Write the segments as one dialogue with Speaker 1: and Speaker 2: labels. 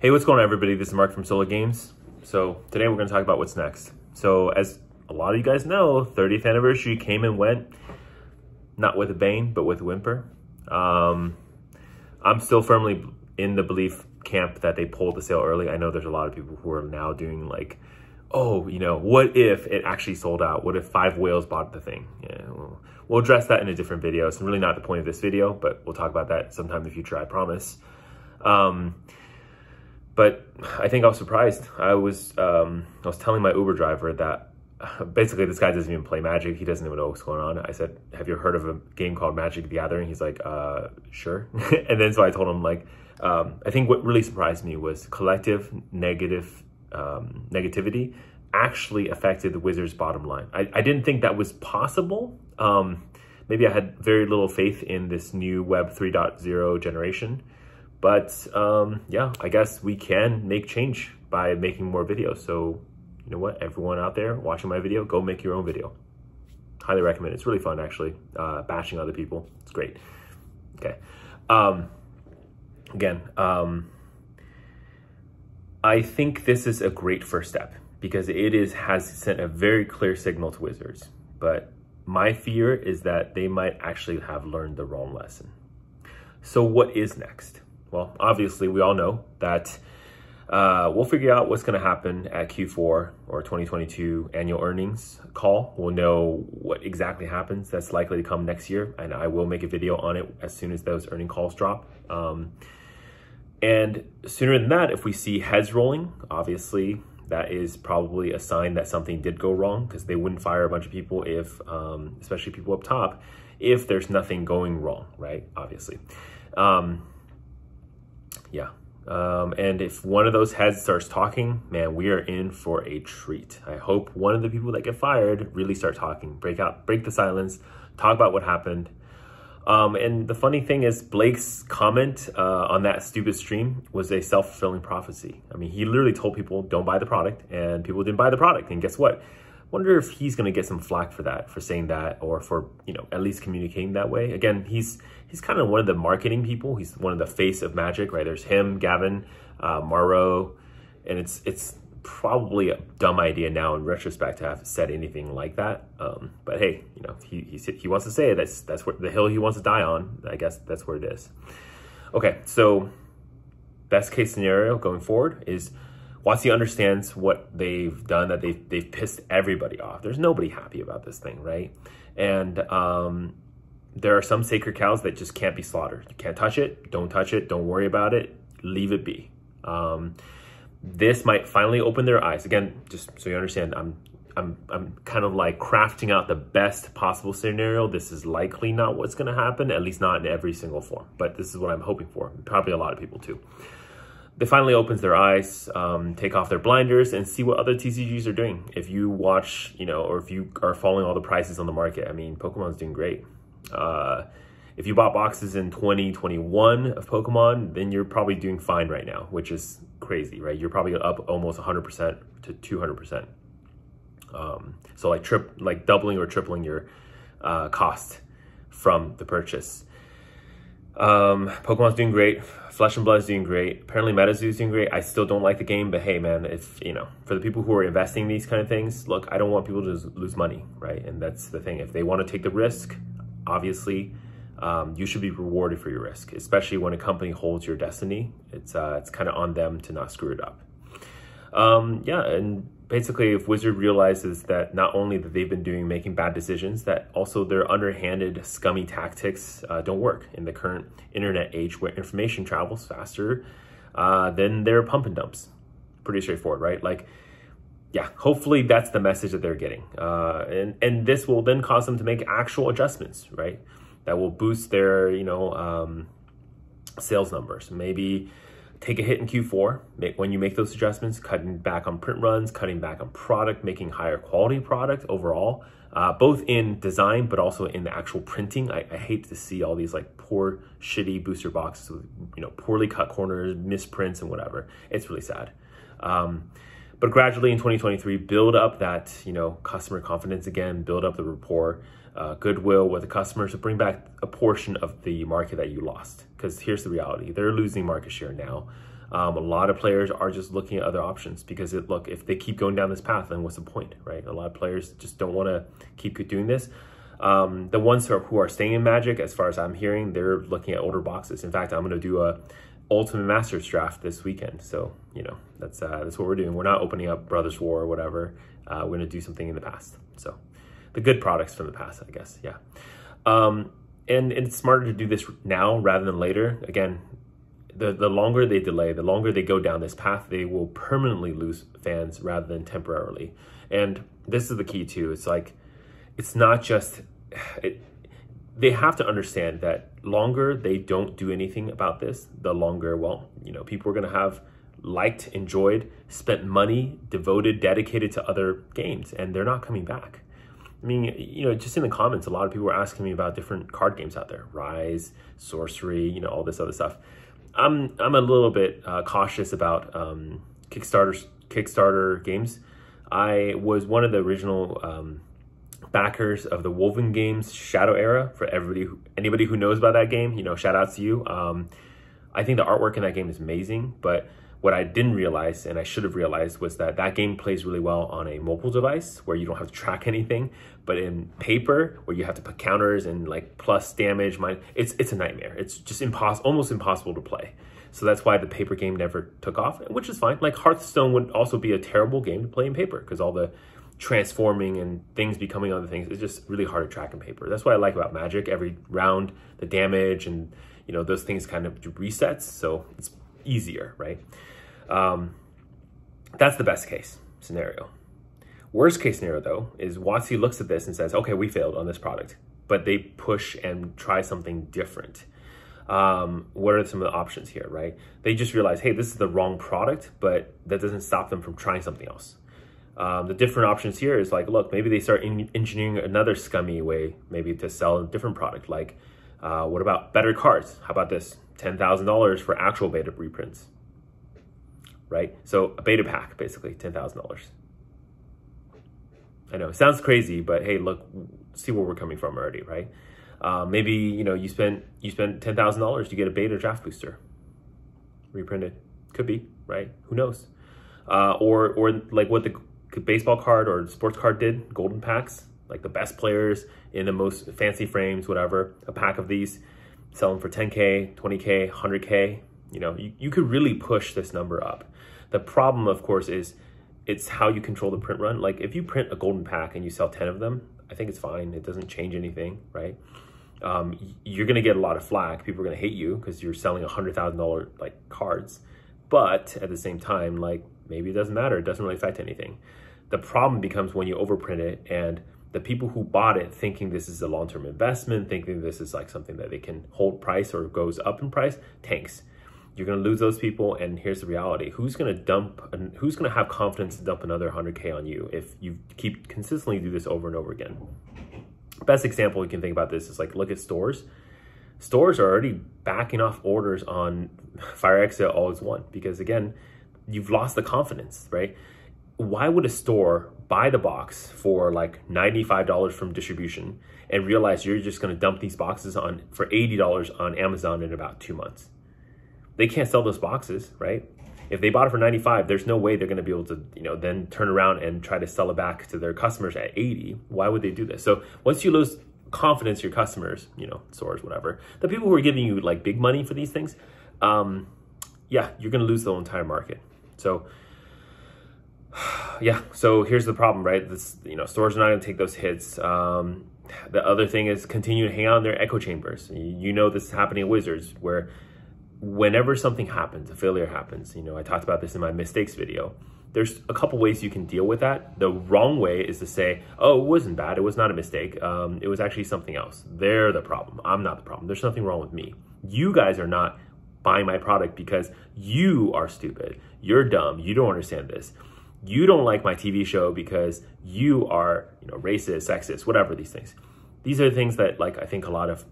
Speaker 1: Hey, what's going on, everybody? This is Mark from Solar Games. So today we're going to talk about what's next. So as a lot of you guys know, 30th anniversary came and went, not with a bang, but with a whimper. Um, I'm still firmly in the belief camp that they pulled the sale early. I know there's a lot of people who are now doing like, oh, you know, what if it actually sold out? What if five whales bought the thing? Yeah, well, we'll address that in a different video. It's really not the point of this video, but we'll talk about that sometime in the future, I promise. Um, but I think I was surprised. I was um, I was telling my Uber driver that basically this guy doesn't even play Magic. He doesn't even know what's going on. I said, "Have you heard of a game called Magic the Gathering?" He's like, uh, "Sure." and then so I told him like, um, I think what really surprised me was collective negative um, negativity actually affected the Wizards' bottom line. I, I didn't think that was possible. Um, maybe I had very little faith in this new Web 3.0 generation. But um, yeah, I guess we can make change by making more videos. So you know what, everyone out there watching my video, go make your own video. Highly recommend. It's really fun actually, uh, bashing other people. It's great. Okay. Um, again, um, I think this is a great first step because it is has sent a very clear signal to Wizards. But my fear is that they might actually have learned the wrong lesson. So what is next? Well, obviously, we all know that uh, we'll figure out what's going to happen at Q4 or 2022 annual earnings call. We'll know what exactly happens. That's likely to come next year, and I will make a video on it as soon as those earning calls drop. Um, and sooner than that, if we see heads rolling, obviously that is probably a sign that something did go wrong because they wouldn't fire a bunch of people if, um, especially people up top, if there's nothing going wrong, right? Obviously. Um, yeah. Um, and if one of those heads starts talking, man, we are in for a treat. I hope one of the people that get fired really start talking, break out, break the silence, talk about what happened. Um, and the funny thing is, Blake's comment uh, on that stupid stream was a self-fulfilling prophecy. I mean, he literally told people, don't buy the product, and people didn't buy the product. And guess what? Wonder if he's going to get some flack for that, for saying that, or for, you know, at least communicating that way. Again, he's he's kind of one of the marketing people. He's one of the face of Magic, right? There's him, Gavin, uh, and it's it's probably a dumb idea now in retrospect to have said anything like that. Um, but hey, you know, he, he, he wants to say it. That's, that's what the hill he wants to die on. I guess that's where it is. Okay, so best case scenario going forward is WotC understands what they've done, that they've, they've pissed everybody off. There's nobody happy about this thing, right? And um, there are some sacred cows that just can't be slaughtered. You can't touch it, don't touch it, don't worry about it, leave it be. Um, this might finally open their eyes. Again, just so you understand, I'm I'm I'm kind of like crafting out the best possible scenario. This is likely not what's going to happen, at least not in every single form. But this is what I'm hoping for. Probably a lot of people too. They finally opens their eyes, um, take off their blinders, and see what other TCGs are doing. If you watch, you know, or if you are following all the prices on the market, I mean, Pokemon's doing great. Uh, if you bought boxes in 2021 of Pokemon, then you're probably doing fine right now, which is crazy, right? You're probably up almost 100% to 200%. Um, so like trip, like doubling or tripling your uh, cost from the purchase. Um, Pokemon's doing great. Flesh and Blood is doing great. Apparently MetaZoo is doing great. I still don't like the game, but hey, man, if, you know, for the people who are investing in these kind of things, look, I don't want people to lose money, right? And that's the thing. If they want to take the risk, obviously, um, you should be rewarded for your risk, especially when a company holds your destiny. It's uh, it's kind of on them to not screw it up. Um, yeah, and basically, if Wizard realizes that not only that they've been doing making bad decisions, that also their underhanded, scummy tactics uh, don't work in the current internet age where information travels faster uh, than their pump and dumps. Pretty straightforward, right? Like, yeah, hopefully that's the message that they're getting, uh, and and this will then cause them to make actual adjustments, right? that will boost their, you know, um, sales numbers. Maybe take a hit in Q4 make, when you make those adjustments, cutting back on print runs, cutting back on product, making higher quality product overall, uh, both in design, but also in the actual printing. I, I, hate to see all these like poor, shitty booster boxes with, you know, poorly cut corners, misprints and whatever. It's really sad. Um, but gradually in 2023, build up that, you know, customer confidence again, build up the rapport, uh, goodwill with the customers to bring back a portion of the market that you lost. Because here's the reality, they're losing market share now. Um, a lot of players are just looking at other options because it, look, if they keep going down this path, then what's the point, right? A lot of players just don't want to keep doing this. Um, the ones who are, who are staying in Magic, as far as I'm hearing, they're looking at older boxes. In fact, I'm going to do a Ultimate Masters draft this weekend. So, you know, that's uh, that's what we're doing. We're not opening up Brothers War or whatever. Uh, we're going to do something in the past. So, the good products from the past, I guess. Yeah. Um, and, and it's smarter to do this now rather than later. Again, the, the longer they delay, the longer they go down this path, they will permanently lose fans rather than temporarily. And this is the key too. It's like, it's not just, it, they have to understand that longer they don't do anything about this, the longer, well, you know, people are going to have liked, enjoyed, spent money, devoted, dedicated to other games, and they're not coming back. I mean, you know, just in the comments, a lot of people were asking me about different card games out there, Rise, Sorcery, you know, all this other stuff. I'm I'm a little bit uh, cautious about um, Kickstarter Kickstarter games. I was one of the original um, backers of the Woven Games Shadow Era. For everybody, who, anybody who knows about that game, you know, shout out to you. Um, I think the artwork in that game is amazing, but what I didn't realize, and I should have realized, was that that game plays really well on a mobile device where you don't have to track anything. But in paper, where you have to put counters and like plus damage, it's it's a nightmare. It's just impossible, almost impossible to play. So that's why the paper game never took off, which is fine. Like Hearthstone would also be a terrible game to play in paper because all the transforming and things becoming other things is just really hard to track in paper. That's what I like about Magic. Every round, the damage and you know those things kind of resets, so it's easier, right? Um, that's the best case scenario. Worst case scenario, though, is WotC looks at this and says, okay, we failed on this product, but they push and try something different. Um, what are some of the options here, right? They just realize, hey, this is the wrong product, but that doesn't stop them from trying something else. Um, the different options here is like, look, maybe they start engineering another scummy way, maybe to sell a different product. Like, uh, what about better cards? How about this? $10,000 for actual beta reprints right? So a beta pack, basically, $10,000. I know, sounds crazy, but hey, look, see where we're coming from already, right? Uh, maybe, you know, you spend you spend $10,000 to get a beta draft booster reprinted. Could be, right? Who knows? Uh, or, or like what the baseball card or sports card did, golden packs, like the best players in the most fancy frames, whatever, a pack of these, sell them for 10K, 20K, 100K, you know, you, you could really push this number up. The problem, of course, is it's how you control the print run. Like if you print a golden pack and you sell 10 of them, I think it's fine. It doesn't change anything, right? Um, you're going to get a lot of flack. People are going to hate you because you're selling a hundred thousand dollar like cards. But at the same time, like maybe it doesn't matter. It doesn't really affect anything. The problem becomes when you overprint it and the people who bought it thinking this is a long-term investment, thinking this is like something that they can hold price or goes up in price, tanks. You're to lose those people and here's the reality. Who's to dump who's to have confidence to dump another 100k on you if you keep consistently do this over and over again? Best example you can think about this is like look at stores. Stores are already backing off orders on Phyrexia all is one because again you've lost the confidence right? Why would a store buy the box for like $95 from distribution and realize you're just going to dump these boxes on for $80 on Amazon in about two months they can't sell those boxes, right? If they bought it for 95, there's no way they're going to be able to, you know, then turn around and try to sell it back to their customers at 80. Why would they do this? So once you lose confidence your customers, you know, stores, whatever, the people who are giving you like big money for these things, um, yeah, you're going to lose the entire market. So yeah, so here's the problem, right? This, you know, stores are not going to take those hits. Um, the other thing is continue to hang out in their echo chambers. You know this is happening at Wizards where whenever something happens, a failure happens, you know, I talked about this in my mistakes video. There's a couple ways you can deal with that. The wrong way is to say, oh, it wasn't bad. It was not a mistake. Um, it was actually something else. They're the problem. I'm not the problem. There's nothing wrong with me. You guys are not buying my product because you are stupid. You're dumb. You don't understand this. You don't like my TV show because you are, you know, racist, sexist, whatever these things. These are things that like I think a lot of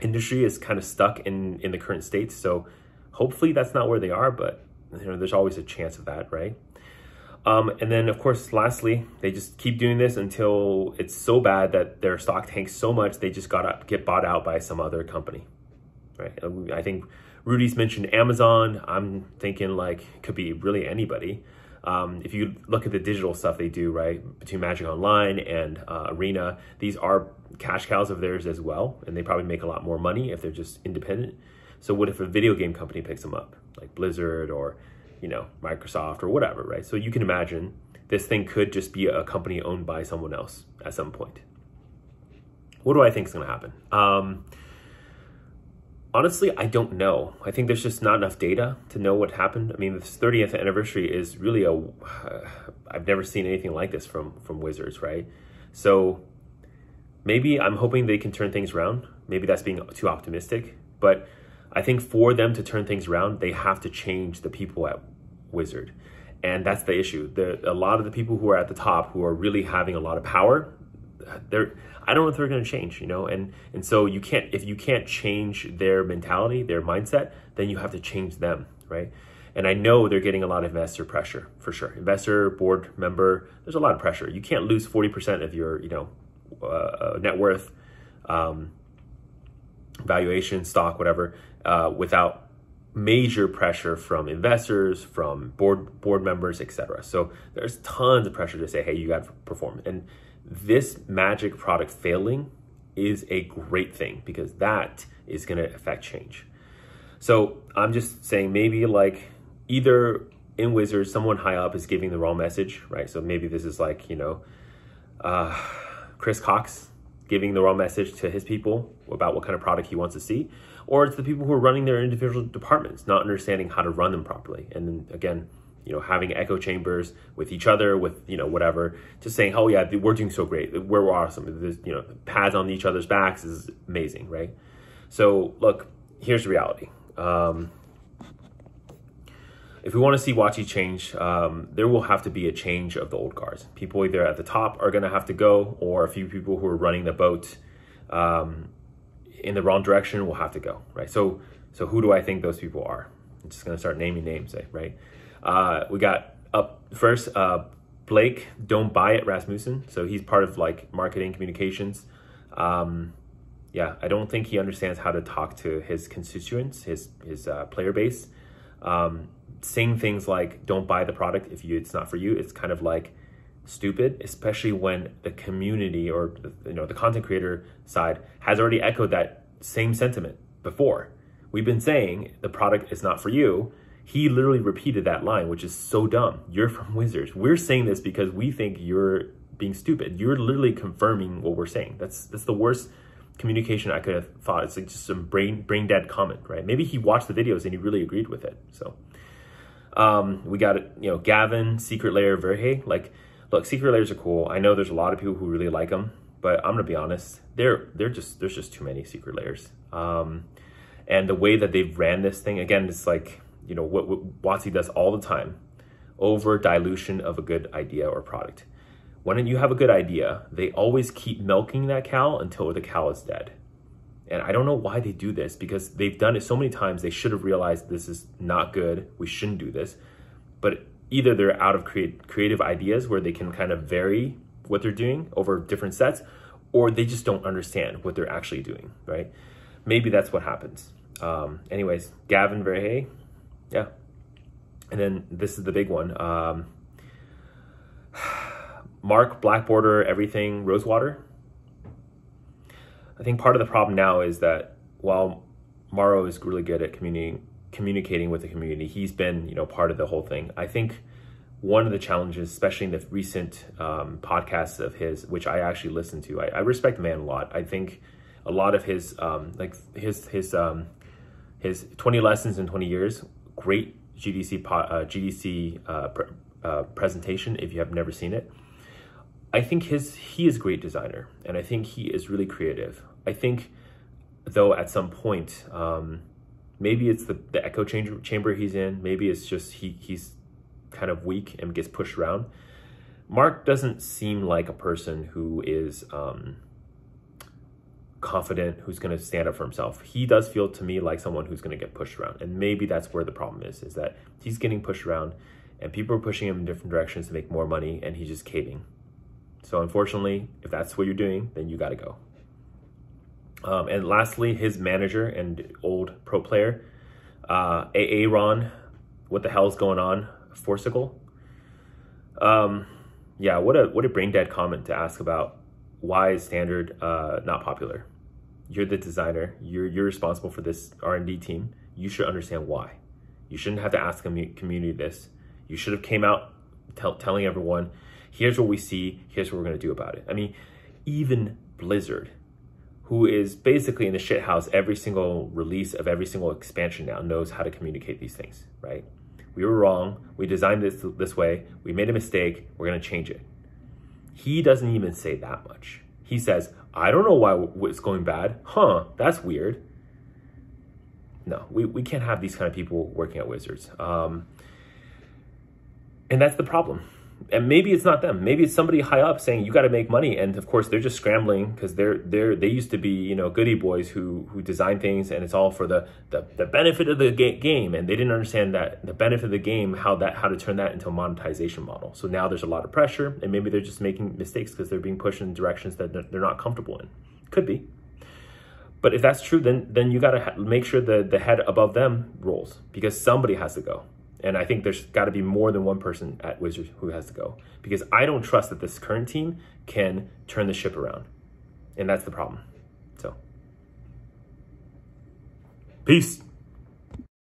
Speaker 1: industry is kind of stuck in in the current state. So hopefully that's not where they are, but you know, there's always a chance of that, right? Um, and then, of course, lastly, they just keep doing this until it's so bad that their stock tanks so much they just got to get bought out by some other company, right? I think Rudy's mentioned Amazon. I'm thinking like could be really anybody. Um, if you look at the digital stuff they do, right, between Magic Online and uh, Arena, these are cash cows of theirs as well, and they probably make a lot more money if they're just independent. So what if a video game company picks them up, like Blizzard or, you know, Microsoft or whatever, right? So you can imagine this thing could just be a company owned by someone else at some point. What do I think is going to happen? Um, honestly, I don't know. I think there's just not enough data to know what happened. I mean, this 30th anniversary is really a. have never seen anything like this from from Wizards, right? So maybe I'm hoping they can turn things around. Maybe that's being too optimistic, but I think for them to turn things around, they have to change the people at Wizard. And that's the issue. The, a lot of the people who are at the top who are really having a lot of power, they're I don't know if they're going to change, you know, and and so you can't if you can't change their mentality, their mindset, then you have to change them, right? And I know they're getting a lot of investor pressure for sure. Investor, board member, there's a lot of pressure. You can't lose 40% of your, you know, uh, uh, net worth, um, valuation, stock, whatever, uh, without major pressure from investors, from board board members, etc. So there's tons of pressure to say, hey, you got to perform. And this magic product failing is a great thing because that is going to affect change. So I'm just saying maybe like either in Wizards, someone high up is giving the wrong message, right? So maybe this is like, you know, uh, Chris Cox giving the wrong message to his people about what kind of product he wants to see, or it's the people who are running their individual departments, not understanding how to run them properly. And then again, you know, having echo chambers with each other, with, you know, whatever, just saying, oh yeah, we're doing so great. We're awesome. There's, you know, pads on each other's backs is amazing, right? So look, here's the reality. Um, if we want to see WotC change, um, there will have to be a change of the old guards. People either at the top are going to have to go, or a few people who are running the boat um, in the wrong direction will have to go, right? So, so who do I think those people are? I'm just going to start naming names, eh, right? Uh, we got up first, uh, Blake, don't buy it, Rasmussen. So he's part of like marketing communications. Um, yeah, I don't think he understands how to talk to his constituents, his his uh, player base. Um, saying things like "Don't buy the product if you it's not for you." It's kind of like stupid, especially when the community or you know the content creator side has already echoed that same sentiment before. We've been saying the product is not for you, he literally repeated that line, which is so dumb. You're from Wizards. We're saying this because we think you're being stupid. You're literally confirming what we're saying. That's that's the worst communication I could have thought. It's like just some brain brain dead comment, right? Maybe he watched the videos and he really agreed with it. So um, we got it. you know Gavin, Secret Lair, Verhey. Like, look, Secret Lairs are cool. I know there's a lot of people who really like them, but I'm gonna be honest, they're they're just there's just too many Secret Lairs. Um, and the way that they've ran this thing again, it's like you know, what, what does all the time, over dilution of a good idea or product. When you have a good idea, they always keep milking that cow until the cow is dead. And I don't know why they do this because they've done it so many times. They should have realized this is not good. We shouldn't do this. But either they're out of create, creative ideas where they can kind of vary what they're doing over different sets, or they just don't understand what they're actually doing, right? Maybe that's what happens. Um, anyways, Gavin Verhey, yeah. And then this is the big one. Um, Mark, Black Border, everything, Rosewater. I think part of the problem now is that while Maro is really good at communicating communicating with the community, he's been you know part of the whole thing. I think one of the challenges, especially in the recent um, podcasts of his, which I actually listened to, I, I, respect the man a lot. I think a lot of his um, like his his um, his 20 lessons in 20 years great GDC uh, GDC uh, pr uh, presentation if you have never seen it. I think his he is a great designer, and I think he is really creative. I think, though, at some point, um, maybe it's the, the echo chamber, chamber he's in. Maybe it's just he he's kind of weak and gets pushed around. Mark doesn't seem like a person who is um, confident, who's going to stand up for himself. He does feel to me like someone who's going to get pushed around. And maybe that's where the problem is, is that he's getting pushed around and people are pushing him in different directions to make more money and he's just caving. So unfortunately, if that's what you're doing, then you got to go. Um, and lastly, his manager and old pro player, Uh, Aaron, what the hell's going on? Forsythe. Um, yeah, what a what a brain dead comment to ask about why is standard uh, not popular. You're the designer. You're you're responsible for this R and D team. You should understand why. You shouldn't have to ask the community this. You should have came out tell, telling everyone, here's what we see. Here's what we're gonna do about it. I mean, even Blizzard, who is basically in the shit house every single release of every single expansion now, knows how to communicate these things, right? We were wrong. We designed this this way. We made a mistake. We're going to change it. He doesn't even say that much. He says, I don't know why it's going bad. Huh, that's weird. No, we, we can't have these kind of people working at Wizards. Um, and that's the problem and maybe it's not them. Maybe it's somebody high up saying you got to make money, and of course they're just scrambling because they're they're they used to be you know goody boys who who design things, and it's all for the the, the benefit of the ga- game, and they didn't understand that the benefit of the game how that how to turn that into a monetization model. So now there's a lot of pressure, and maybe they're just making mistakes because they're being pushed in directions that they're not comfortable in. Could be. But if that's true, then then you got to ha- make sure the the head above them rolls because somebody has to go. And I think there's got to be more than one person at Wizards who has to go because I don't trust that this current team can turn the ship around. And that's the problem. So, peace.